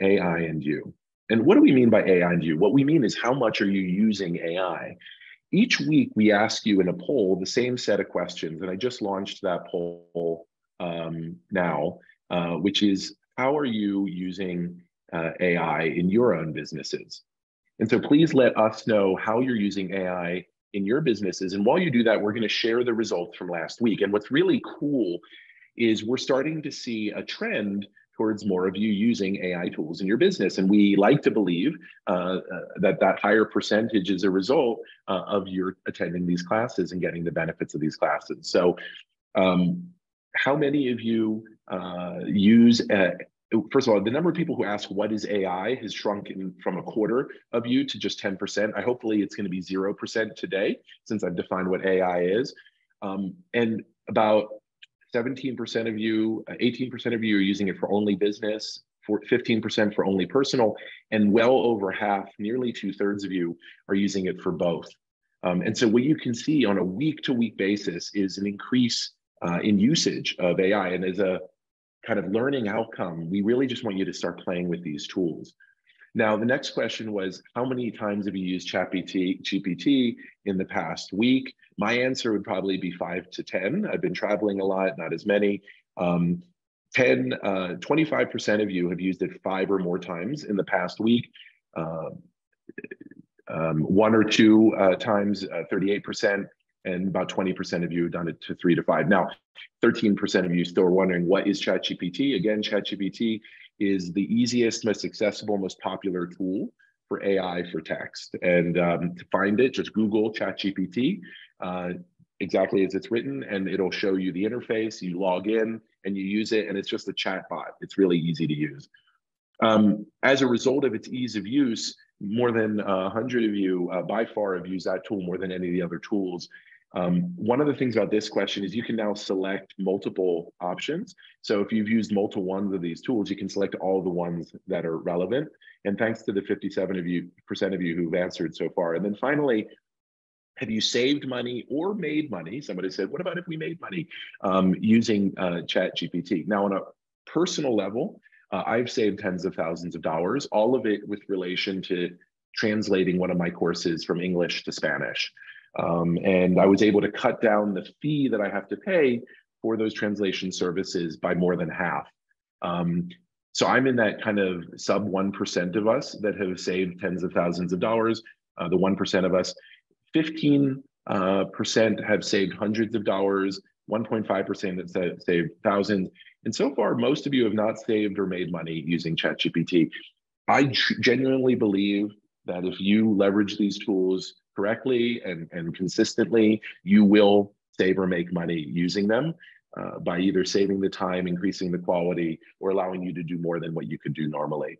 AI and you. And what do we mean by AI and you? What we mean is how much are you using AI? Each week, we ask you in a poll the same set of questions. And I just launched that poll um, now, uh, which is how are you using uh, AI in your own businesses? And so please let us know how you're using AI in your businesses. And while you do that, we're going to share the results from last week. And what's really cool is we're starting to see a trend towards more of you using AI tools in your business. And we like to believe uh, uh, that that higher percentage is a result uh, of your attending these classes and getting the benefits of these classes. So um, how many of you uh, use uh, first of all, the number of people who ask what is AI has shrunk from a quarter of you to just 10%. I hopefully it's going to be 0% today since I've defined what AI is. Um, and about 17% of you, 18% uh, of you are using it for only business, for 15% for only personal, and well over half, nearly two thirds of you are using it for both. Um, and so what you can see on a week to week basis is an increase uh, in usage of AI. And as a kind of learning outcome, we really just want you to start playing with these tools. Now, the next question was, how many times have you used ChatGPT GPT in the past week? My answer would probably be five to 10. I've been traveling a lot, not as many. Um, 10, uh, 25% of you have used it five or more times in the past week. Uh, um, one or two uh, times, 38%, uh, and about 20% of you have done it to three to five. Now, 13% of you still are wondering what is ChatGPT? Again, ChatGPT is the easiest, most accessible, most popular tool for AI for text. And um, to find it, just Google ChatGPT uh, exactly as it's written, and it'll show you the interface. You log in and you use it, and it's just a chat bot. It's really easy to use. Um, as a result of its ease of use, more than uh, 100 of you uh, by far have used that tool more than any of the other tools. Um, one of the things about this question is you can now select multiple options. So if you've used multiple ones of these tools, you can select all the ones that are relevant. And thanks to the 57 of you percent of you who've answered so far. And then finally, have you saved money or made money? Somebody said, what about if we made money um, using uh, Chat GPT? Now, on a personal level, uh, I've saved tens of thousands of dollars, all of it with relation to translating one of my courses from English to Spanish. Um, and I was able to cut down the fee that I have to pay for those translation services by more than half. Um, so I'm in that kind of sub 1% of us that have saved tens of thousands of dollars. Uh, the 1% of us, 15 uh, percent have saved hundreds of dollars, 1.5% have saved thousands. And so far, most of you have not saved or made money using ChatGPT. I genuinely believe that if you leverage these tools correctly and, and consistently, you will save or make money using them uh, by either saving the time, increasing the quality, or allowing you to do more than what you could do normally.